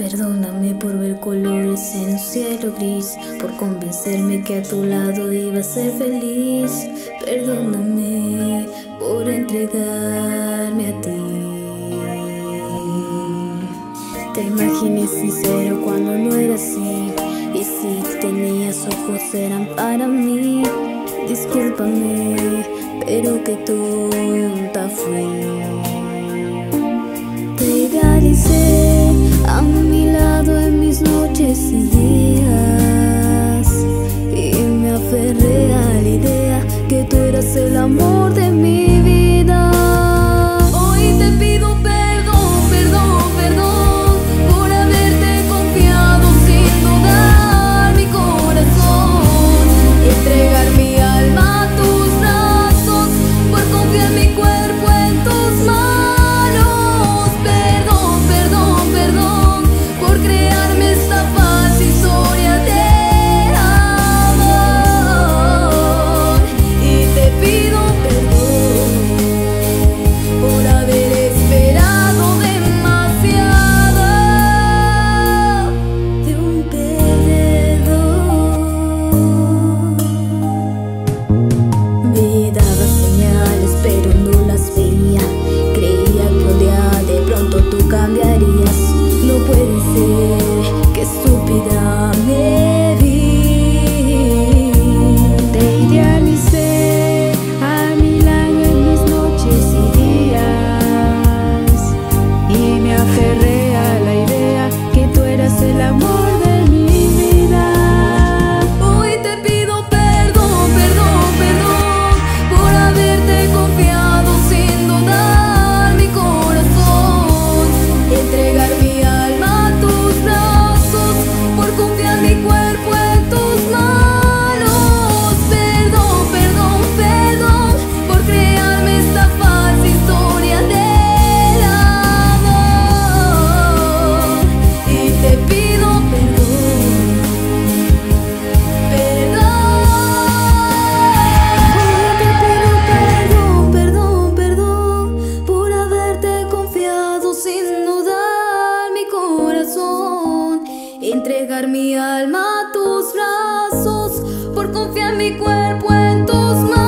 Perdóname por ver colores en un cielo gris, por convencerme que a tu lado iba a ser feliz. Perdóname por entregarme a ti. Te imaginé sincero cuando no era así, y si tenías ojos eran para mí. Discúlpame, pero que tonta fui. Noches y sin dudar mi corazón, entregar mi alma a tus brazos, por confiar mi cuerpo en tus manos.